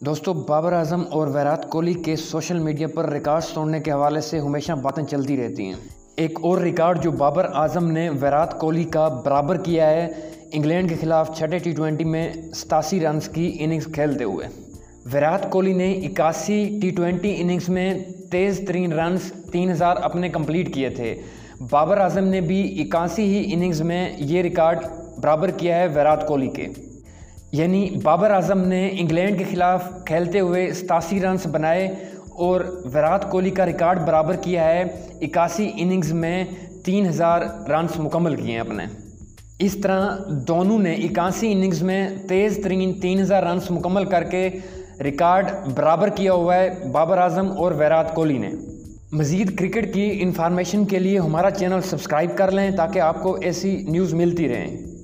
दोस्तों, बाबर आज़म और विराट कोहली के सोशल मीडिया पर रिकॉर्ड तोड़ने के हवाले से हमेशा बातें चलती रहती हैं। एक और रिकॉर्ड जो बाबर आज़म ने विराट कोहली का बराबर किया है, इंग्लैंड के खिलाफ छठे टी ट्वेंटी में सतासी रन की इनिंग्स खेलते हुए। विराट कोहली ने इक्यासी टी ट्वेंटी इनिंग्स में तेज़ तरीन रन तीन हज़ार अपने कंप्लीट किए थे। बाबर आज़म ने भी इक्यासी ही इनिंग्स में ये रिकॉर्ड बराबर किया है विराट कोहली के। यानी बाबर आज़म ने इंग्लैंड के ख़िलाफ़ खेलते हुए सतासी रन बनाए और विराट कोहली का रिकॉर्ड बराबर किया है। इक्यासी इनिंग्स में तीन हज़ार रन मुकम्मल किए हैं अपने। इस तरह दोनों ने इक्यासी इनिंग्स में तेज़ तरीन तीन हज़ार रन मुकम्मल करके रिकॉर्ड बराबर किया हुआ है बाबर आज़म और विराट कोहली ने। मज़ीद क्रिकेट की इन्फॉर्मेशन के लिए हमारा चैनल सब्सक्राइब कर लें ताकि आपको ऐसी न्यूज़ मिलती रहें।